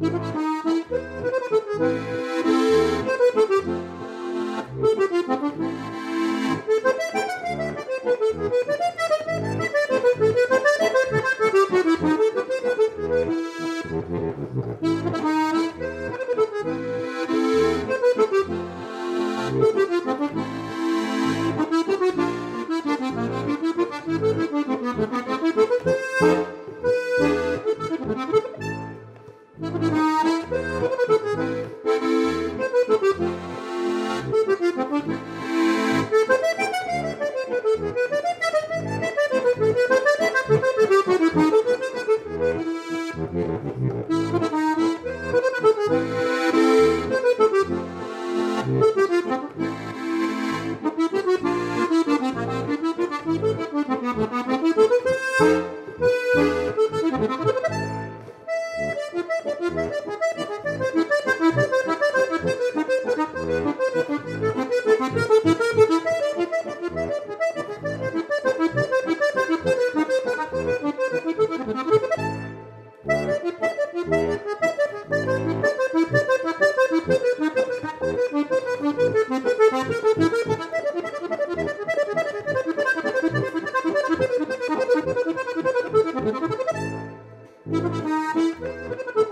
Thank you. Thank you.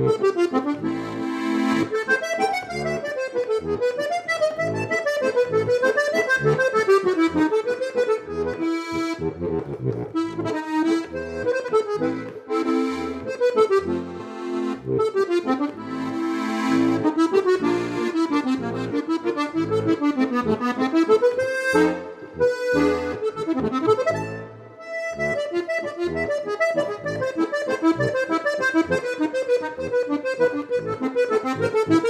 Thank Thank you.